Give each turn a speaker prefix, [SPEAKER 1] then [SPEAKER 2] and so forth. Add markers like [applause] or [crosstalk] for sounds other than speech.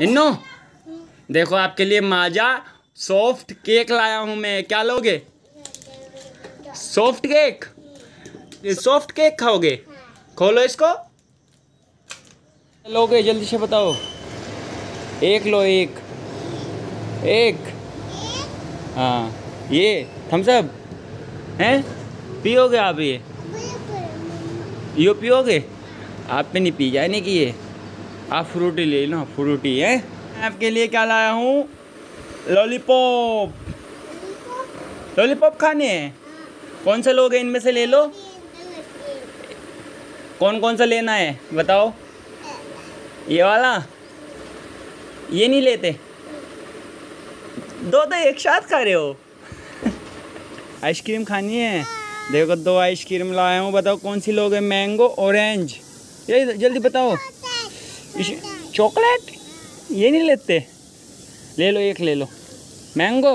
[SPEAKER 1] इन्नो, देखो आपके लिए माजा सॉफ्ट केक लाया हूँ मैं। क्या लोगे? Soft cake? सॉफ्ट केक खाओगे? खोलो इसको। लोगे, जल्दी से बताओ। एक लो, एक। एक। हाँ ये, थम्सअप। हैं? पियोगे आप ये? यो पियोगे? आप पे नहीं पी जाए नहीं कि ये। आप फ्रूटी ले लो, फ्रूटी है। आपके लिए क्या लाया हूँ? लॉलीपॉप। लॉलीपॉप खाने हैं? कौन सा लोगे इनमें से ले लो। कौन कौन सा लेना है? बताओ। ये वाला? ये नहीं लेते? दो तो एक साथ खा रहे हो। [laughs] आइसक्रीम खानी है? देखो, दो आइसक्रीम लाया हूँ। बताओ, कौन सी लोगे मैंगो, ऑरेंज। ये जल्दी बताओ। चॉकलेट ये नहीं लेते ले लो एक ले लो मैंगो